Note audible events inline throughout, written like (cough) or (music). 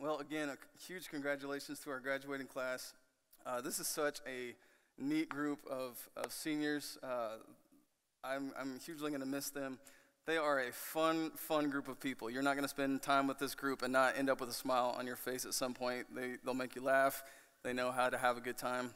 Well, again, a huge congratulations to our graduating class. Uh, this is such a neat group of, of seniors. Uh, I'm, I'm hugely going to miss them. They are a fun, fun group of people. You're not going to spend time with this group and not end up with a smile on your face at some point. They, they'll make you laugh. They know how to have a good time.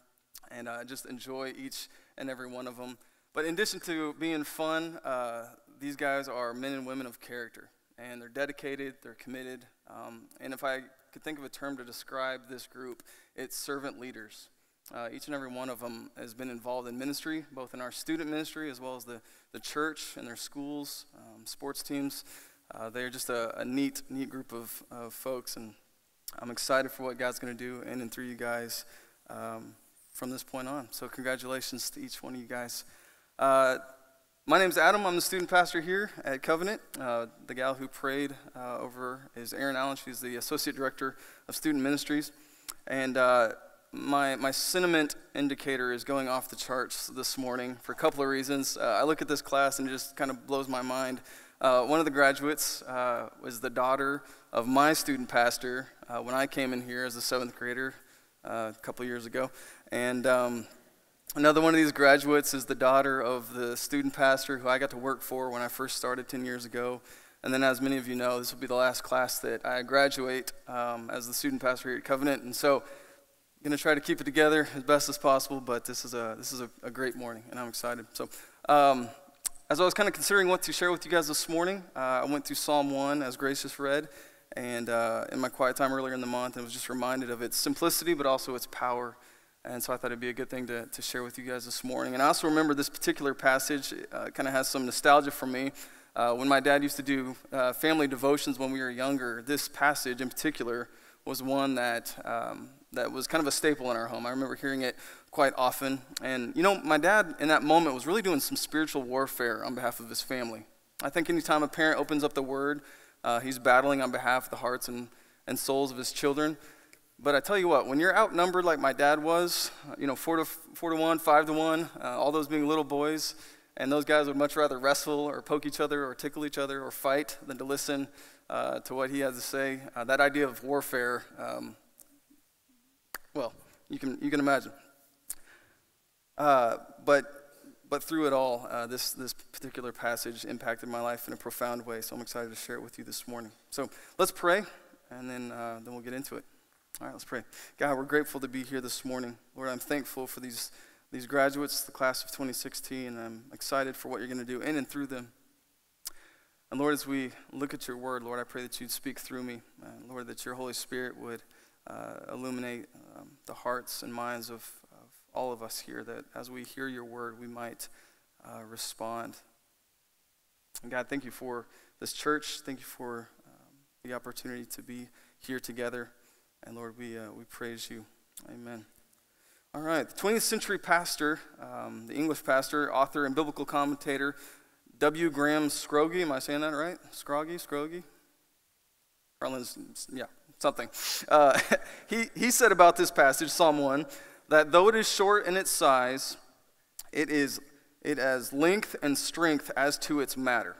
And uh, just enjoy each and every one of them. But in addition to being fun, uh, these guys are men and women of character. And they're dedicated, they're committed. Um, and if I could think of a term to describe this group, it's servant leaders. Uh, each and every one of them has been involved in ministry, both in our student ministry as well as the, the church and their schools, um, sports teams. Uh, they're just a, a, neat, neat group of, of folks, and I'm excited for what God's going to do in and through you guys um, from this point on. So, congratulations to each one of you guys. Uh, my name's Adam. I'm the student pastor here at Covenant. Uh, the gal who prayed uh, over is Erin Allen. She's the associate director of student ministries. And uh, my, my sentiment indicator is going off the charts this morning for a couple of reasons. Uh, I look at this class and it just kind of blows my mind. Uh, one of the graduates uh, was the daughter of my student pastor uh, when I came in here as a seventh grader uh, a couple years ago. And um, another one of these graduates is the daughter of the student pastor who I got to work for when I first started 10 years ago. And then, as many of you know, this will be the last class that I graduate um, as the student pastor here at Covenant. And so, I'm going to try to keep it together as best as possible, but this is a, this is a, a great morning, and I'm excited. So, um, as I was kind of considering what to share with you guys this morning, uh, I went through Psalm 1 as Grace just read, and uh, in my quiet time earlier in the month, and was just reminded of its simplicity, but also its power. And so I thought it'd be a good thing to, to share with you guys this morning. And I also remember this particular passage uh, kind of has some nostalgia for me. Uh, when my dad used to do uh, family devotions when we were younger, this passage in particular was one that um, that was kind of a staple in our home. I remember hearing it quite often. And, you know, my dad in that moment was really doing some spiritual warfare on behalf of his family. I think anytime a parent opens up the word, uh, he's battling on behalf of the hearts and, and souls of his children. But I tell you what, when you're outnumbered like my dad was, you know, four to, four to one, five to one, uh, all those being little boys, and those guys would much rather wrestle or poke each other or tickle each other or fight than to listen uh, to what he has to say. Uh, that idea of warfare um, well, you can, you can imagine. Uh, but, but through it all, uh, this, this particular passage impacted my life in a profound way, so I'm excited to share it with you this morning. So let's pray, and then, uh, then we'll get into it. All right, let's pray. God, we're grateful to be here this morning. Lord, I'm thankful for these, these graduates, the class of 2016, and I'm excited for what you're going to do in and through them. And Lord, as we look at your word, Lord, I pray that you'd speak through me. Lord, that your Holy Spirit would uh, illuminate um, the hearts and minds of, of, all of us here, that as we hear your word, we might uh, respond. And God, thank you for this church. Thank you for um, the opportunity to be here together. And Lord, we, uh, we praise you. Amen. All right, the 20th century pastor, um, the English pastor, author, and biblical commentator, W. Graham Scroggie. Am I saying that right? Scroggie, Scroggie? Carlin's, yeah, something. Uh, (laughs) he, he said about this passage, Psalm 1, that though it is short in its size, it is it has length and strength as to its matter.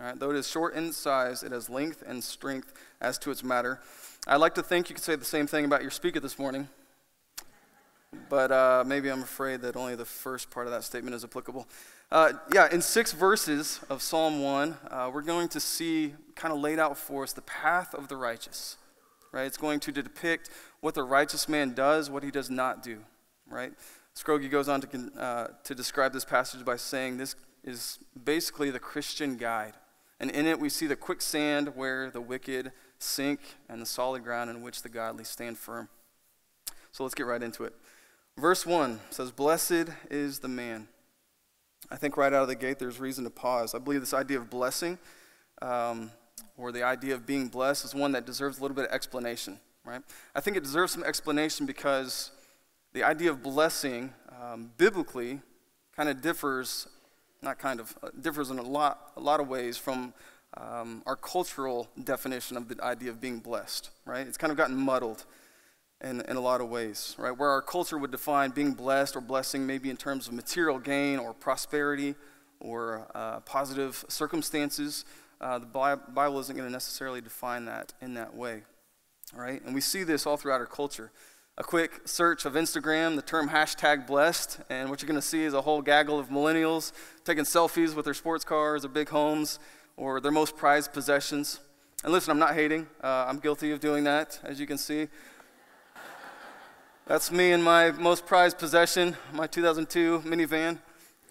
All right, though it is short in size, it has length and strength as to its matter. I'd like to think you could say the same thing about your speaker this morning, but uh, maybe I'm afraid that only the first part of that statement is applicable. Uh, yeah, in six verses of Psalm 1, uh, we're going to see kind of laid out for us the path of the righteous right? It's going to depict what the righteous man does, what he does not do, right? Scroggie goes on to, uh, to describe this passage by saying this is basically the Christian guide. And in it, we see the quicksand where the wicked sink and the solid ground in which the godly stand firm. So let's get right into it. Verse 1 says, Blessed is the man. I think right out of the gate, there's reason to pause. I believe this idea of blessing um, or the idea of being blessed is one that deserves a little bit of explanation, right? I think it deserves some explanation because the idea of blessing um, biblically kind of differs, not kind of, uh, differs in a lot, a lot of ways from um, our cultural definition of the idea of being blessed, right? It's kind of gotten muddled in, in a lot of ways, right? Where our culture would define being blessed or blessing maybe in terms of material gain or prosperity or uh, positive circumstances uh, the Bible isn't going to necessarily define that in that way. right? And we see this all throughout our culture. A quick search of Instagram, the term hashtag blessed, and what you're going to see is a whole gaggle of millennials taking selfies with their sports cars or big homes or their most prized possessions. And listen, I'm not hating. Uh, I'm guilty of doing that, as you can see. That's me and my most prized possession, my 2002 minivan.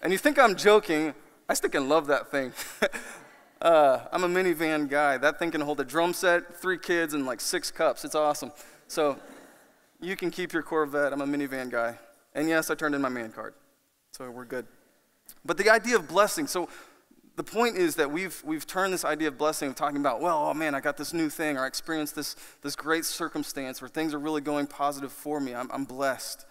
And you think I'm joking, I still can love that thing. (laughs) uh, I'm a minivan guy. That thing can hold a drum set, three kids, and like six cups. It's awesome. So you can keep your Corvette. I'm a minivan guy. And yes, I turned in my man card. So we're good. But the idea of blessing, so the point is that we've, we've turned this idea of blessing of talking about, well, oh man, I got this new thing, or I experienced this, this great circumstance where things are really going positive for me. I'm, I'm blessed.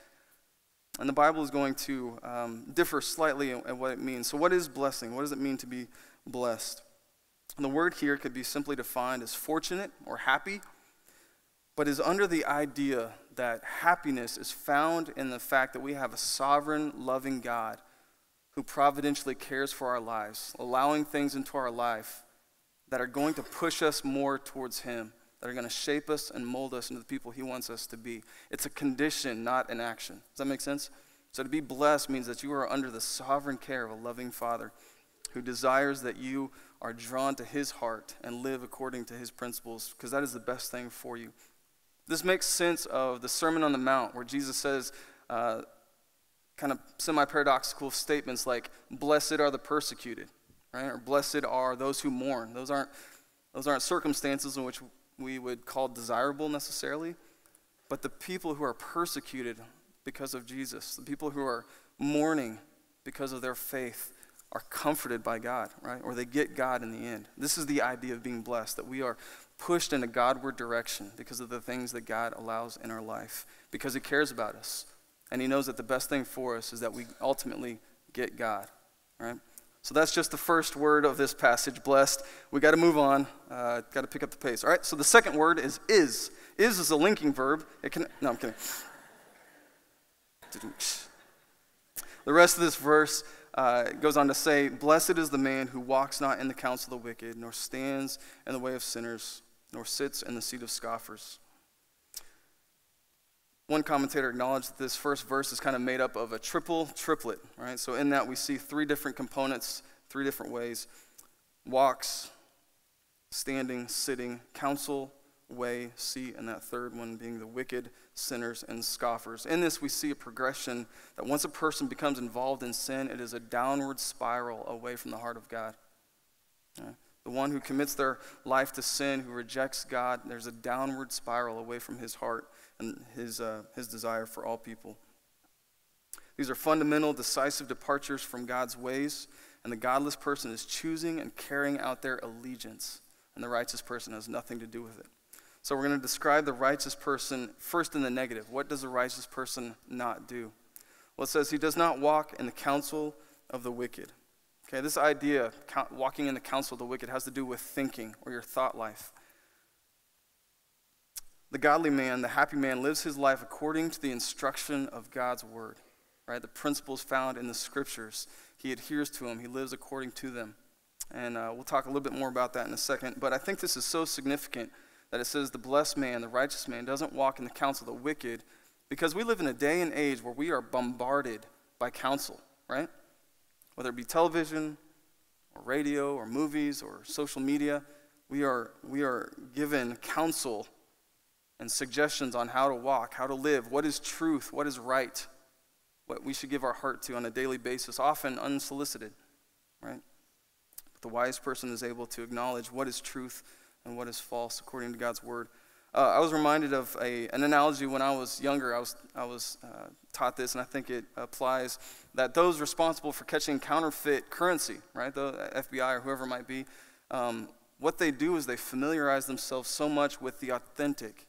And the Bible is going to um, differ slightly in, what it means. So, what is blessing? What does it mean to be blessed? And the word here could be simply defined as fortunate or happy, but is under the idea that happiness is found in the fact that we have a sovereign, loving God who providentially cares for our lives, allowing things into our life that are going to push us more towards Him, that are going to shape us and mold us into the people He wants us to be. It's a condition, not an action. Does that make sense? So to be blessed means that you are under the sovereign care of a loving Father who desires that you are drawn to His heart and live according to His principles, because that is the best thing for you. This makes sense of the Sermon on the Mount, where Jesus says, uh, kind of semi paradoxical statements like, Blessed are the persecuted, right? Or blessed are those who mourn. Those aren't, those aren't circumstances in which we would call desirable necessarily, but the people who are persecuted because of Jesus, the people who are mourning because of their faith, are comforted by God, right? Or they get God in the end. This is the idea of being blessed, that we are pushed in a Godward direction because of the things that God allows in our life, because He cares about us. And He knows that the best thing for us is that we ultimately get God, right? So that's just the first word of this passage, blessed. We got to move on. Uh, got to pick up the pace. All right. So the second word is is. Is is a linking verb. It can. No, I'm kidding. The rest of this verse uh, goes on to say, "Blessed is the man who walks not in the counsel of the wicked, nor stands in the way of sinners, nor sits in the seat of scoffers. One commentator acknowledged that this first verse is kind of made up of a triple triplet, right? So in that we see three different components, three different ways walks, standing, sitting, counsel, way, seat, and that third one being the wicked, sinners, and scoffers. In this, we see a progression that once a person becomes involved in sin, it is a downward spiral away from the heart of God. The one who commits their life to sin, who rejects God, there's a downward spiral away from his heart and his, uh, his desire for all people. These are fundamental, decisive departures from God's ways, and the godless person is choosing and carrying out their allegiance, and the righteous person has nothing to do with it. So we're going to describe the righteous person first in the negative. What does a righteous person not do? Well, it says he does not walk in the counsel of the wicked. Okay, this idea, walking in the counsel of the wicked, has to do with thinking or your thought life. The godly man, the happy man, lives his life according to the instruction of God's word, right? The principles found in the scriptures. He adheres to them, he lives according to them. And uh, we'll talk a little bit more about that in a second. But I think this is so significant that it says the blessed man, the righteous man, doesn't walk in the counsel of the wicked because we live in a day and age where we are bombarded by counsel, right? Whether it be television or radio or movies or social media, we are, we are given counsel and suggestions on how to walk, how to live, what is truth, what is right, what we should give our heart to on a daily basis, often unsolicited, right? But the wise person is able to acknowledge what is truth and what is false according to God's word. Uh, I was reminded of a, an analogy when I was younger. I was, I was uh, taught this, and I think it applies that those responsible for catching counterfeit currency, right, the FBI or whoever might be, um, what they do is they familiarize themselves so much with the authentic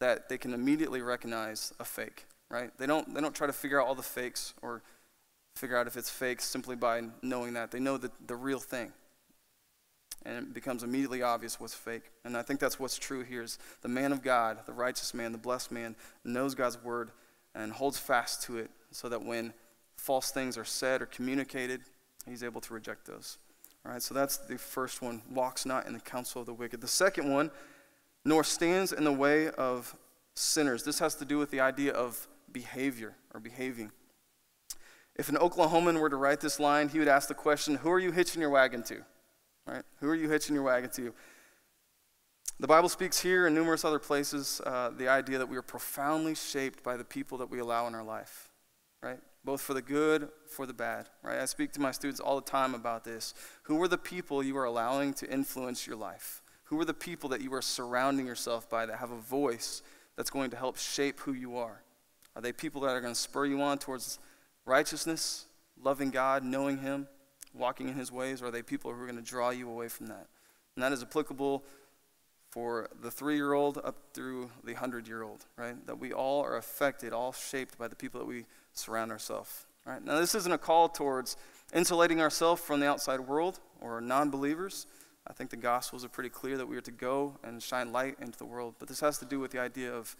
that they can immediately recognize a fake, right? They don't, they don't try to figure out all the fakes or figure out if it's fake simply by knowing that. They know the, the real thing. And it becomes immediately obvious what's fake. And I think that's what's true here is the man of God, the righteous man, the blessed man, knows God's word and holds fast to it so that when false things are said or communicated, he's able to reject those. All right, so that's the first one walks not in the counsel of the wicked. The second one nor stands in the way of sinners. This has to do with the idea of behavior or behaving. If an Oklahoman were to write this line, he would ask the question, Who are you hitching your wagon to? Right? Who are you hitching your wagon to? The Bible speaks here and numerous other places uh, the idea that we are profoundly shaped by the people that we allow in our life, right? Both for the good, for the bad, right? I speak to my students all the time about this. Who are the people you are allowing to influence your life? Who are the people that you are surrounding yourself by that have a voice that's going to help shape who you are? Are they people that are going to spur you on towards righteousness, loving God, knowing Him, walking in His ways, or are they people who are going to draw you away from that? And that is applicable for the three year old up through the 100 year old, right? That we all are affected, all shaped by the people that we surround ourselves, right? Now, this isn't a call towards insulating ourselves from the outside world or non believers. I think the Gospels are pretty clear that we are to go and shine light into the world. But this has to do with the idea of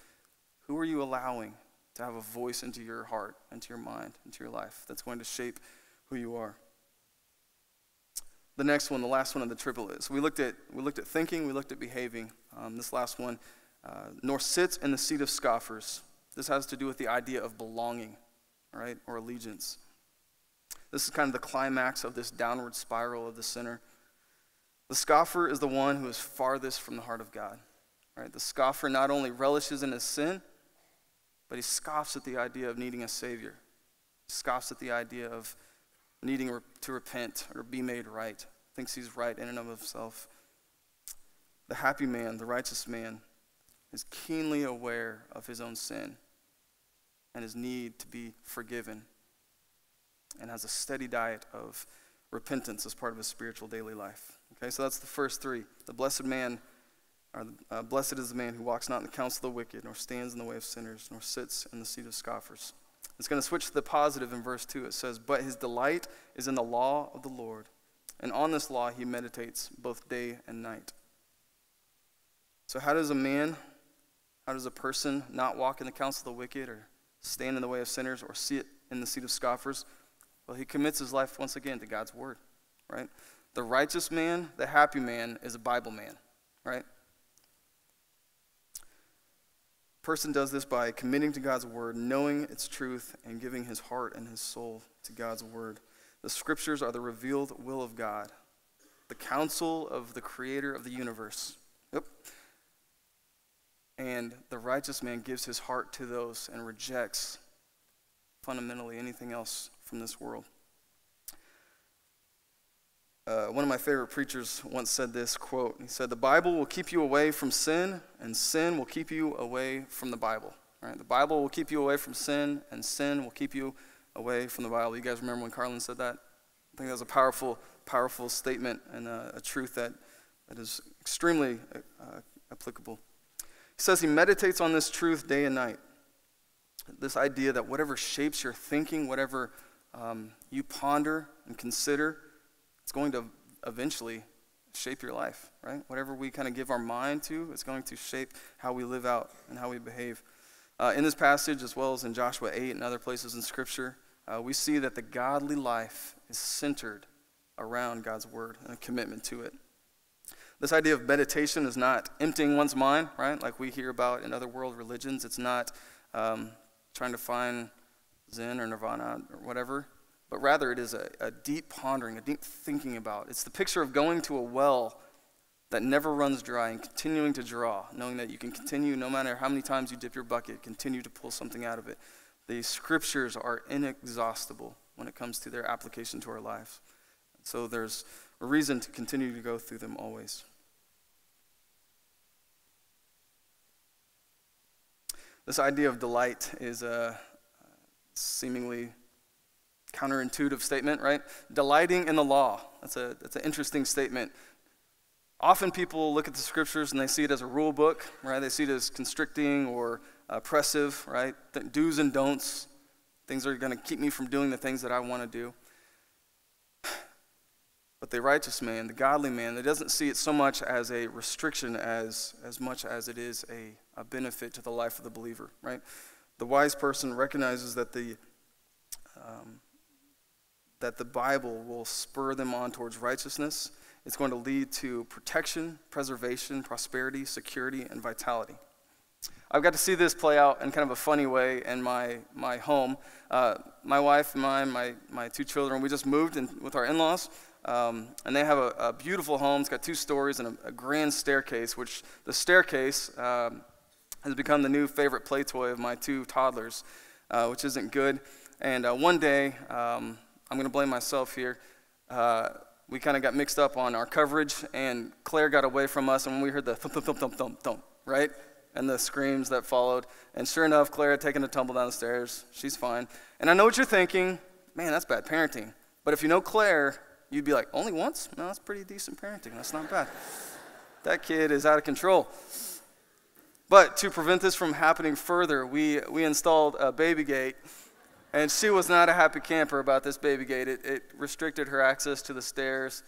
who are you allowing to have a voice into your heart, into your mind, into your life that's going to shape who you are. The next one, the last one of the triplets. We looked at we looked at thinking, we looked at behaving. Um, this last one, uh, nor sits in the seat of scoffers. This has to do with the idea of belonging, right, or allegiance. This is kind of the climax of this downward spiral of the sinner. The scoffer is the one who is farthest from the heart of God. Right? The scoffer not only relishes in his sin, but he scoffs at the idea of needing a savior. He scoffs at the idea of needing to repent or be made right. Thinks he's right in and of himself. The happy man, the righteous man, is keenly aware of his own sin and his need to be forgiven and has a steady diet of repentance as part of his spiritual daily life. Okay, so that's the first three. The blessed man, or uh, blessed is the man who walks not in the counsel of the wicked, nor stands in the way of sinners, nor sits in the seat of scoffers. It's going to switch to the positive in verse 2. It says, But his delight is in the law of the Lord, and on this law he meditates both day and night. So, how does a man, how does a person not walk in the counsel of the wicked, or stand in the way of sinners, or sit in the seat of scoffers? Well, he commits his life once again to God's word, right? The righteous man, the happy man, is a Bible man, right? Person does this by committing to God's word, knowing its truth, and giving his heart and his soul to God's word. The scriptures are the revealed will of God, the counsel of the creator of the universe. Yep. And the righteous man gives his heart to those and rejects fundamentally anything else from this world. Uh, one of my favorite preachers once said this quote. He said, "The Bible will keep you away from sin, and sin will keep you away from the Bible." Right? The Bible will keep you away from sin, and sin will keep you away from the Bible. You guys remember when Carlin said that? I think that was a powerful, powerful statement and a, a truth that, that is extremely uh, applicable. He says he meditates on this truth day and night. This idea that whatever shapes your thinking, whatever um, you ponder and consider, it's going to eventually shape your life, right? Whatever we kind of give our mind to, it's going to shape how we live out and how we behave. Uh, in this passage, as well as in Joshua 8 and other places in Scripture, uh, we see that the godly life is centered around God's Word and a commitment to it. This idea of meditation is not emptying one's mind, right? Like we hear about in other world religions. It's not um, trying to find Zen or Nirvana or whatever but rather it is a, a deep pondering, a deep thinking about. It's the picture of going to a well that never runs dry and continuing to draw, knowing that you can continue, no matter how many times you dip your bucket, continue to pull something out of it. The scriptures are inexhaustible when it comes to their application to our lives. So there's a reason to continue to go through them always. This idea of delight is a seemingly counterintuitive statement, right? Delighting in the law. That's, a, that's an interesting statement. Often people look at the scriptures and they see it as a rule book, right? They see it as constricting or oppressive, right? do's and don'ts. Things are going to keep me from doing the things that I want to do. But the righteous man, the godly man, that doesn't see it so much as a restriction as, as much as it is a, a benefit to the life of the believer, right? The wise person recognizes that the that the Bible will spur them on towards righteousness it's going to lead to protection, preservation, prosperity, security, and vitality. I've got to see this play out in kind of a funny way in my, my home. Uh, my wife and mine, my, my two children, we just moved in with our in laws. Um, and they have a, a, beautiful home. It's got two stories and a, a grand staircase, which the staircase um, has become the new favorite play toy of my two toddlers, uh, which isn't good. And uh, one day, um, I'm going to blame myself here. Uh, we kind of got mixed up on our coverage, and Claire got away from us, and we heard the thump, thump, thump, thump, thump, thump, right? And the screams that followed. And sure enough, Claire had taken a tumble down the stairs. She's fine. And I know what you're thinking man, that's bad parenting. But if you know Claire, you'd be like, only once? No, that's pretty decent parenting. That's not bad. that kid is out of control. But to prevent this from happening further, we, we installed a baby gate. And she was not a happy camper about this baby gate. It, it restricted her access to the stairs,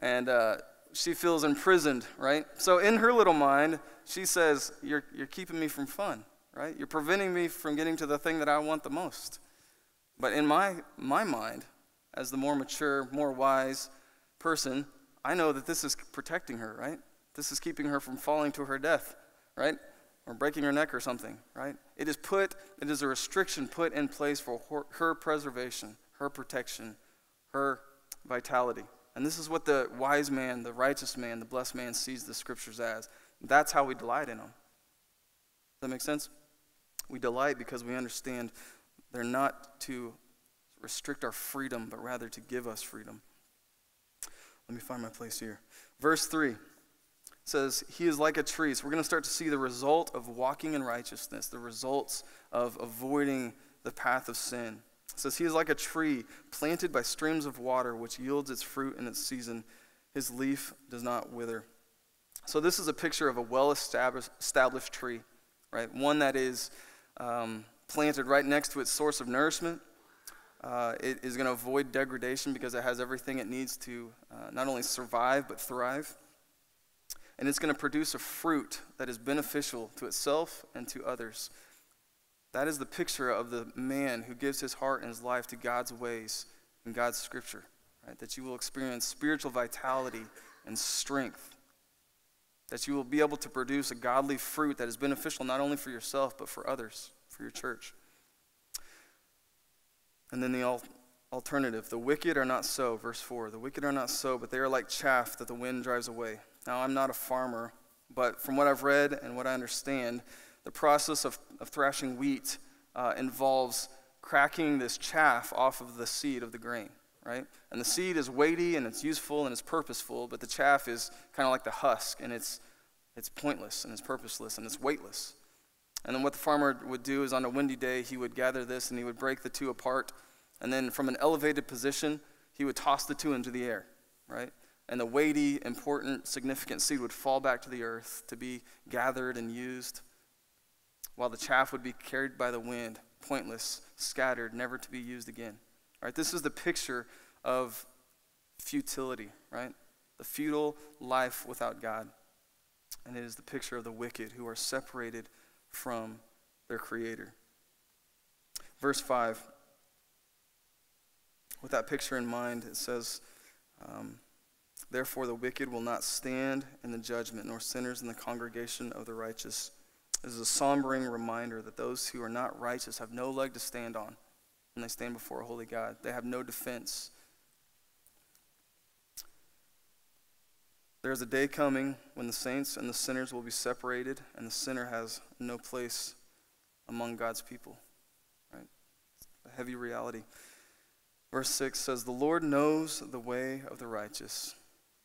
and uh, she feels imprisoned, right? So in her little mind, she says, you're, you're keeping me from fun, right? You're preventing me from getting to the thing that I want the most. But in my, my mind, as the more mature, more wise person, I know that this is protecting her, right? This is keeping her from falling to her death, right? Or breaking her neck or something, right? It is put, it is a restriction put in place for her, her preservation, her protection, her vitality. And this is what the wise man, the righteous man, the blessed man sees the scriptures as. That's how we delight in them. Does that make sense? We delight because we understand they're not to restrict our freedom, but rather to give us freedom. Let me find my place here. Verse 3 says, He is like a tree. So we're going to start to see the result of walking in righteousness, the results of avoiding the path of sin. It says, He is like a tree planted by streams of water, which yields its fruit in its season. His leaf does not wither. So, this is a picture of a well established tree, right? One that is um, planted right next to its source of nourishment. Uh, it is going to avoid degradation because it has everything it needs to uh, not only survive but thrive. And it's going to produce a fruit that is beneficial to itself and to others. That is the picture of the man who gives his heart and his life to God's ways and God's scripture. Right? That you will experience spiritual vitality and strength. That you will be able to produce a godly fruit that is beneficial not only for yourself but for others for your church. And then the al- alternative the wicked are not so, verse 4. The wicked are not so, but they are like chaff that the wind drives away. Now, I'm not a farmer, but from what I've read and what I understand, the process of, of thrashing wheat uh, involves cracking this chaff off of the seed of the grain, right? And the seed is weighty and it's useful and it's purposeful, but the chaff is kind of like the husk and it's, it's pointless and it's purposeless and it's weightless. And then what the farmer would do is on a windy day, he would gather this and he would break the two apart. And then from an elevated position, he would toss the two into the air, right? And the weighty, important, significant seed would fall back to the earth to be gathered and used, while the chaff would be carried by the wind, pointless, scattered, never to be used again. Right? This is the picture of futility, right? The futile life without God. And it is the picture of the wicked who are separated from their Creator. Verse 5. With that picture in mind, it says, um, Therefore the wicked will not stand in the judgment, nor sinners in the congregation of the righteous. This is a sombering reminder that those who are not righteous have no leg to stand on when they stand before a holy God. They have no defense. There is a day coming when the saints and the sinners will be separated, and the sinner has no place among God's people. Right? A heavy reality. Verse 6 says, The Lord knows the way of the righteous,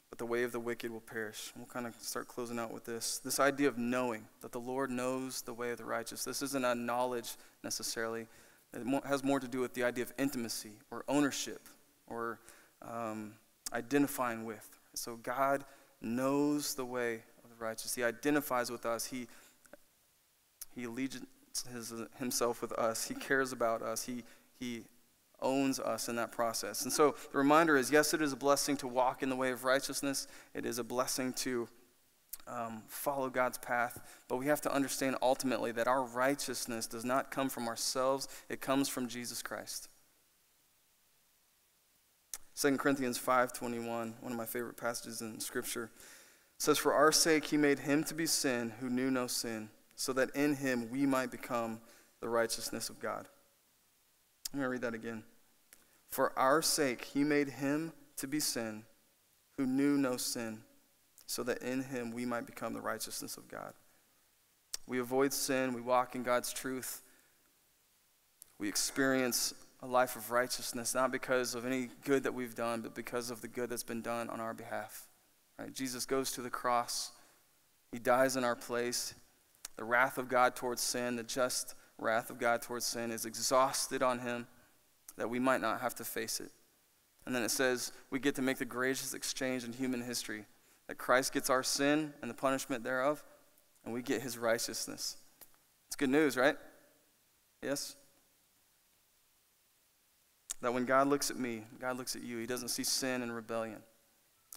but the way of the wicked will perish. And We'll kind of start closing out with this. This idea of knowing that the Lord knows the way of the righteous. This isn't a knowledge necessarily. It has more to do with the idea of intimacy or ownership or um, identifying with. So God knows the way of the righteous. He identifies with us. He, he allegiances himself with us. He cares about us. He, he owns us in that process. And so the reminder is yes, it is a blessing to walk in the way of righteousness, it is a blessing to um, follow God's path. But we have to understand ultimately that our righteousness does not come from ourselves, it comes from Jesus Christ. 2 Corinthians 5:21, one of my favorite passages in Scripture, says, "For our sake he made him to be sin who knew no sin, so that in him we might become the righteousness of God." I'm going to read that again. For our sake he made him to be sin who knew no sin, so that in him we might become the righteousness of God. We avoid sin, we walk in God's truth. We experience a life of righteousness, not because of any good that we've done, but because of the good that's been done on our behalf. Right? Jesus goes to the cross, He dies in our place. The wrath of God towards sin, the just wrath of God towards sin, is exhausted on Him that we might not have to face it. And then it says we get to make the greatest exchange in human history that Christ gets our sin and the punishment thereof, and we get His righteousness. It's good news, right? Yes? That when God looks at me, God looks at you, he doesn't see sin and rebellion.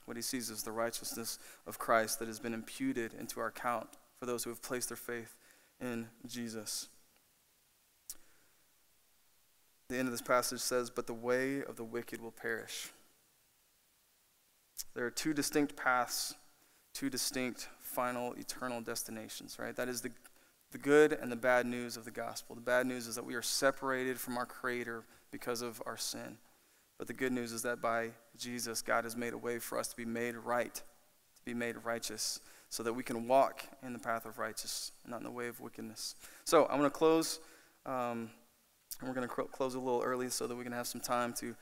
What he sees is the righteousness of Christ that has been imputed into our account for those who have placed their faith in Jesus. The end of this passage says, But the way of the wicked will perish. There are two distinct paths, two distinct final eternal destinations, right? That is the, the good and the bad news of the gospel. The bad news is that we are separated from our Creator because of our sin. But the good news is that by Jesus, God has made a way for us to be made right, to be made righteous, so that we can walk in the path of righteousness, not in the way of wickedness. So I'm going to close, um, and we're going to close a little early so that we can have some time to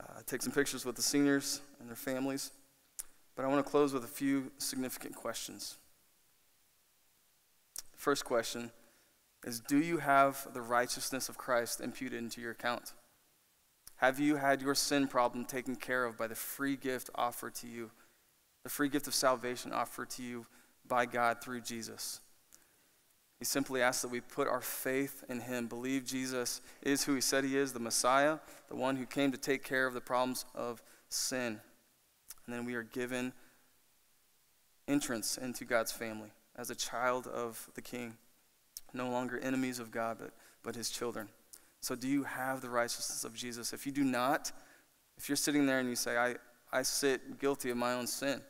uh, take some pictures with the seniors and their families. But I want to close with a few significant questions. First question is Do you have the righteousness of Christ imputed into your account? Have you had your sin problem taken care of by the free gift offered to you, the free gift of salvation offered to you by God through Jesus? He simply asks that we put our faith in Him, believe Jesus is who He said He is, the Messiah, the one who came to take care of the problems of sin. And then we are given entrance into God's family as a child of the King, no longer enemies of God, but, but His children. So, do you have the righteousness of Jesus? If you do not, if you're sitting there and you say, I, I sit guilty of my own sin,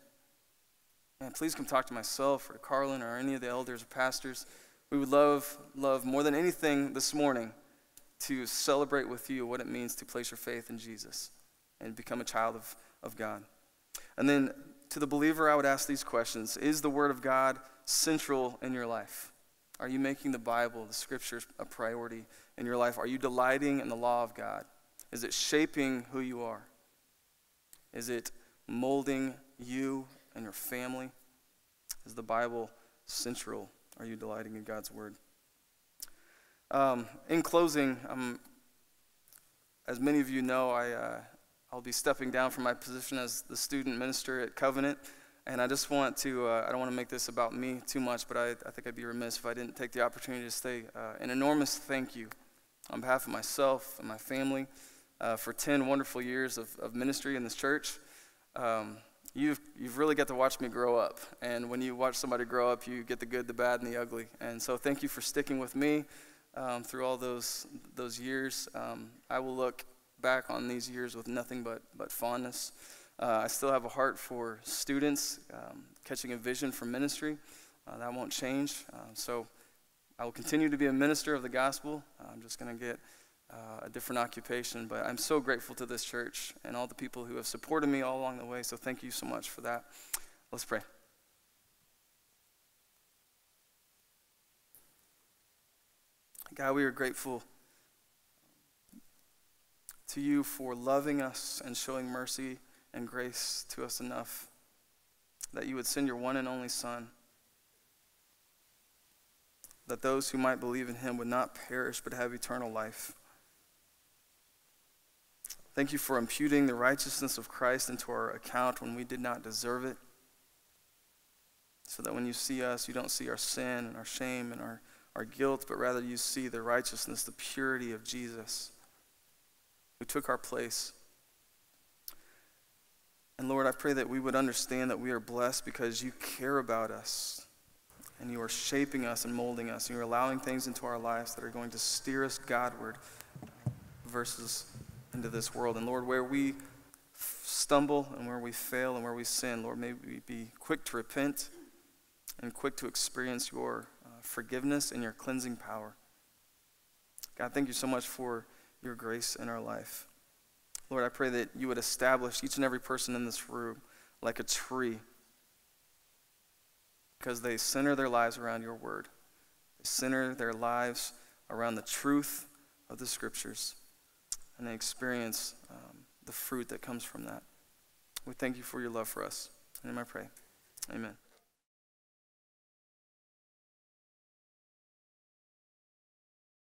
man, please come talk to myself or Carlin or any of the elders or pastors. We would love, love more than anything this morning to celebrate with you what it means to place your faith in Jesus and become a child of, of God. And then to the believer, I would ask these questions Is the Word of God central in your life? Are you making the Bible, the Scriptures, a priority? In your life? Are you delighting in the law of God? Is it shaping who you are? Is it molding you and your family? Is the Bible central? Are you delighting in God's word? Um, in closing, um, as many of you know, I, uh, I'll be stepping down from my position as the student minister at Covenant. And I just want to, uh, I don't want to make this about me too much, but I, I think I'd be remiss if I didn't take the opportunity to say uh, an enormous thank you on behalf of myself and my family uh, for 10 wonderful years of, of ministry in this church. Um, you've, you've really got to watch me grow up. And when you watch somebody grow up, you get the good, the bad, and the ugly. And so thank you for sticking with me um, through all those, those years. Um, I will look back on these years with nothing but, but fondness. Uh, I still have a heart for students, um, catching a vision for ministry. Uh, that won't change. Uh, so I will continue to be a minister of the gospel. I'm just going to get uh, a different occupation, but I'm so grateful to this church and all the people who have supported me all along the way. So thank you so much for that. Let's pray. God, we are grateful to you for loving us and showing mercy and grace to us enough that you would send your one and only Son that those who might believe in him would not perish but have eternal life. Thank you for imputing the righteousness of Christ into our account when we did not deserve it. So that when you see us, you don't see our sin and our shame and our, our guilt, but rather you see the righteousness, the purity of Jesus who took our place. And Lord, I pray that we would understand that we are blessed because you care about us and you are shaping us and molding us. And you're allowing things into our lives that are going to steer us Godward versus into this world. And Lord, where we stumble and where we fail and where we sin, Lord, may we be quick to repent and quick to experience your uh, forgiveness and your cleansing power. God, thank you so much for your grace in our life. Lord, I pray that you would establish each and every person in this room like a tree because they center their lives around your word. They center their lives around the truth of the scriptures, and they experience um, the fruit that comes from that. We thank you for your love for us. In him I pray. Amen.